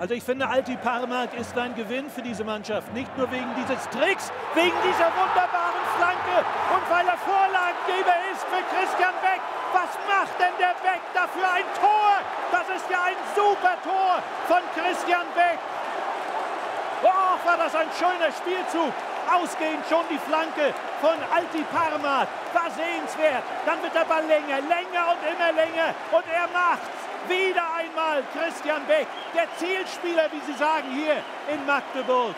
Also ich finde, Alti Parmark ist ein Gewinn für diese Mannschaft. Nicht nur wegen dieses Tricks, wegen dieser wunderbaren Flanke und weil er Vorlagengeber ist für Christian Beck. Was macht denn der Beck dafür ein Tor? Das ist ja ein super Tor von Christian Beck. Oh, war das ein schöner Spielzug. Ausgehend schon die Flanke von Alti Parma. War sehenswert. Dann wird der Ball länger, länger und immer länger. Und er macht's. Wieder einmal Christian Beck, der Zielspieler, wie Sie sagen, hier in Magdeburg.